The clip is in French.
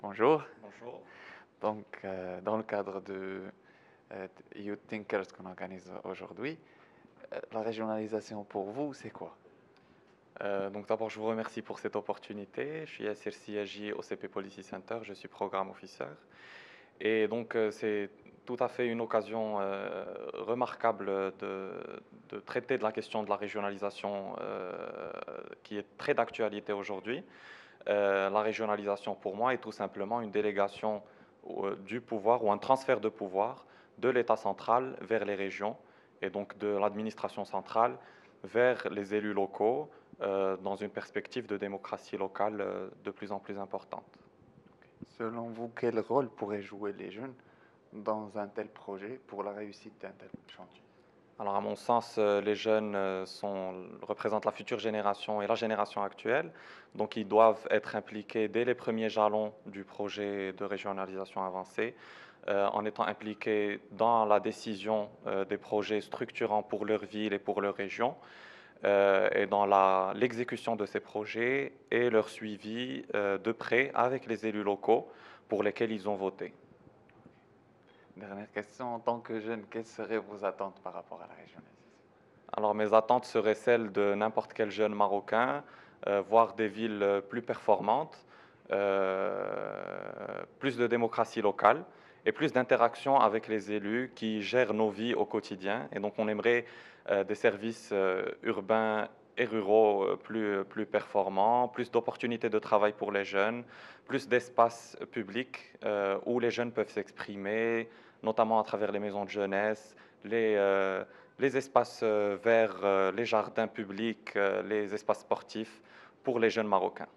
Bonjour. Bonjour. Donc, euh, dans le cadre de euh, Youth Thinkers qu'on organise aujourd'hui, euh, la régionalisation pour vous, c'est quoi? Euh, donc d'abord, je vous remercie pour cette opportunité. Je suis Yassir Siaji au CP Policy Center, je suis programme officer. Et donc c'est tout à fait une occasion remarquable de, de traiter de la question de la régionalisation qui est très d'actualité aujourd'hui. Euh, la régionalisation, pour moi, est tout simplement une délégation euh, du pouvoir ou un transfert de pouvoir de l'État central vers les régions et donc de l'administration centrale vers les élus locaux euh, dans une perspective de démocratie locale de plus en plus importante. Selon vous, quel rôle pourraient jouer les jeunes dans un tel projet pour la réussite d'un tel chantier? Alors, à mon sens, euh, les jeunes euh, représentent la future génération et la génération actuelle. Donc, ils doivent être impliqués dès les premiers jalons du projet de régionalisation avancée, euh, en étant impliqués dans la décision des projets structurants pour leur ville et pour leur région, et dans l'exécution de ces projets et leur suivi de près avec les élus locaux pour lesquels ils ont voté. Dernière question, en tant que jeune, quelles seraient vos attentes par rapport à la régionalisation Alors mes attentes seraient celles de n'importe quel jeune Marocain, euh, voir des villes euh, plus performantes, euh, plus de démocratie locale et plus d'interaction avec les élus qui gèrent nos vies au quotidien. Et donc on aimerait euh, des services urbains et ruraux plus, performants, plus d'opportunités de travail pour les jeunes, plus d'espaces publics où les jeunes peuvent s'exprimer, notamment à travers les maisons de jeunesse, les, euh, espaces euh, verts, euh, les jardins publics, les espaces sportifs pour les jeunes Marocains.